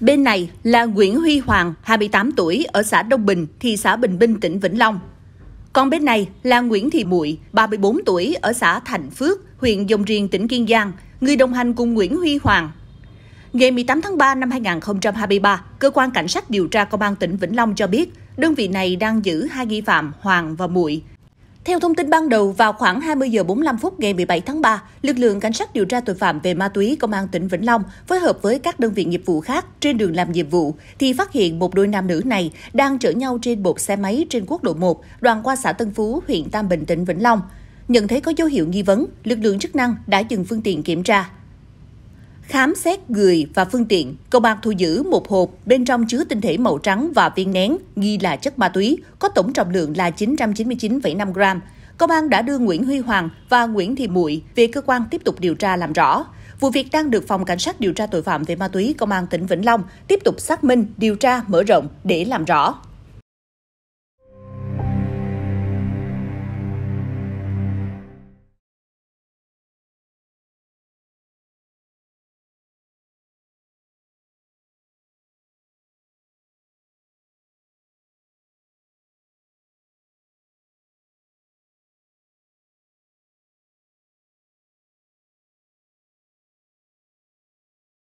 Bên này là Nguyễn Huy Hoàng, 28 tuổi, ở xã Đông Bình, thị xã Bình Minh, tỉnh Vĩnh Long. Còn bên này là Nguyễn Thị Muội, 34 tuổi, ở xã Thành Phước, huyện Dòng Riền, tỉnh Kiên Giang, người đồng hành cùng Nguyễn Huy Hoàng. Ngày 18 tháng 3 năm 2023, Cơ quan Cảnh sát điều tra Công an tỉnh Vĩnh Long cho biết, đơn vị này đang giữ hai nghi phạm Hoàng và Muội theo thông tin ban đầu, vào khoảng 20 giờ 45 phút ngày 17 tháng 3, lực lượng cảnh sát điều tra tội phạm về ma túy công an tỉnh Vĩnh Long phối hợp với các đơn vị nghiệp vụ khác trên đường làm nhiệm vụ thì phát hiện một đôi nam nữ này đang chở nhau trên một xe máy trên quốc lộ 1, đoạn qua xã Tân Phú, huyện Tam Bình, tỉnh Vĩnh Long. Nhận thấy có dấu hiệu nghi vấn, lực lượng chức năng đã dừng phương tiện kiểm tra. Khám xét người và phương tiện, công an thu giữ một hộp bên trong chứa tinh thể màu trắng và viên nén nghi là chất ma túy, có tổng trọng lượng là 999,5 gram. Công an đã đưa Nguyễn Huy Hoàng và Nguyễn Thị Muội về cơ quan tiếp tục điều tra làm rõ. Vụ việc đang được Phòng Cảnh sát điều tra tội phạm về ma túy Công an tỉnh Vĩnh Long tiếp tục xác minh, điều tra, mở rộng để làm rõ.